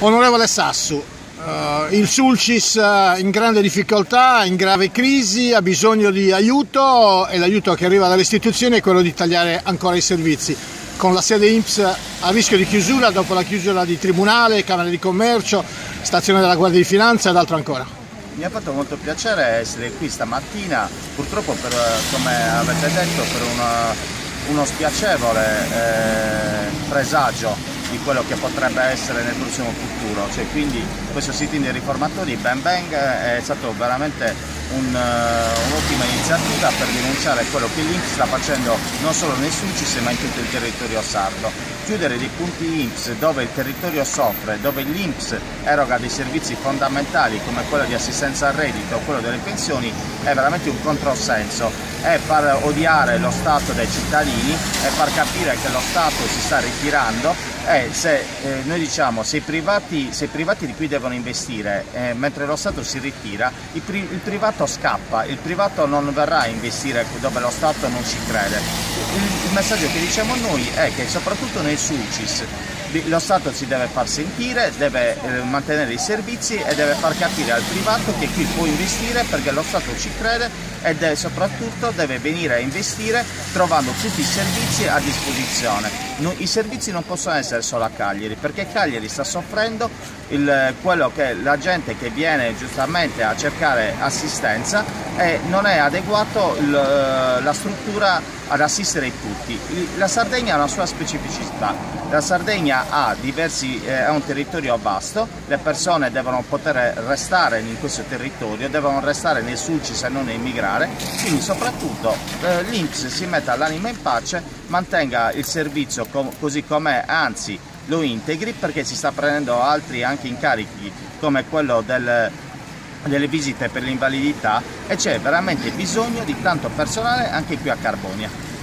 Onorevole Sassu, uh, il Sulcis uh, in grande difficoltà, in grave crisi, ha bisogno di aiuto e l'aiuto che arriva dalle istituzioni è quello di tagliare ancora i servizi. Con la sede INPS a rischio di chiusura dopo la chiusura di Tribunale, Camera di Commercio, stazione della Guardia di Finanza ed altro ancora. Mi ha fatto molto piacere essere qui stamattina, purtroppo per, come avete detto per una, uno spiacevole eh, presagio di quello che potrebbe essere nel prossimo futuro. Cioè, quindi questo sito dei riformatori Ben Bang è stato veramente uh, un'ottima iniziativa per denunciare quello che l'Inps sta facendo non solo nei Sucis ma in tutto il territorio sardo. Chiudere dei punti INPS dove il territorio soffre, dove l'INPS eroga dei servizi fondamentali come quello di assistenza al reddito o quello delle pensioni è veramente un controsenso, è far odiare lo Stato dai cittadini, è far capire che lo Stato si sta ritirando eh, se eh, noi diciamo se i, privati, se i, privati, di cui devono investire eh, mentre lo Stato si ritira, il, pri il, privato scappa, il privato non verrà a investire dove lo Stato non ci crede. Il, il messaggio che diciamo noi è che soprattutto nei SUCIS lo Stato si deve far sentire, deve eh, mantenere i servizi e deve far capire al privato che qui può investire perché lo Stato ci crede e deve, soprattutto deve venire a investire trovando tutti i servizi a disposizione. I servizi non possono essere solo a Cagliari perché Cagliari sta soffrendo il, quello che la gente che viene giustamente a cercare assistenza e non è adeguato il, la struttura ad assistere tutti. La Sardegna ha una sua specificità, la Sardegna ha, diversi, eh, ha un territorio vasto, le persone devono poter restare in questo territorio, devono restare nei sulci se non emigrare, quindi soprattutto eh, l'Inps si metta l'anima in pace, mantenga il servizio com così com'è, anzi lo integri perché si sta prendendo altri anche incarichi come quello del delle visite per l'invalidità e c'è veramente bisogno di tanto personale anche qui a Carbonia.